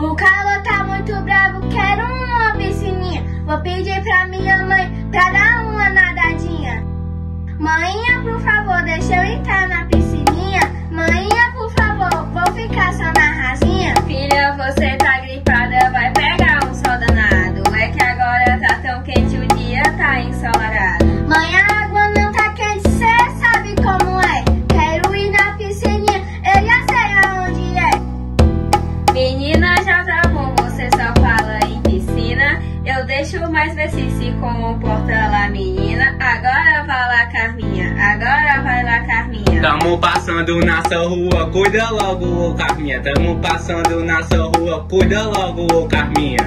O calor tá muito bravo, quero uma piscininha. Vou pedir pra minha mãe pra dar uma nadadinha. Mãinha, Deixo mais se comporta lá, menina. Agora vai lá, Carminha. Agora vai lá, Carminha. Tamo passando na sua rua, cuida logo, ô Carminha. Tamo passando na sua rua, cuida logo, ô Carminha.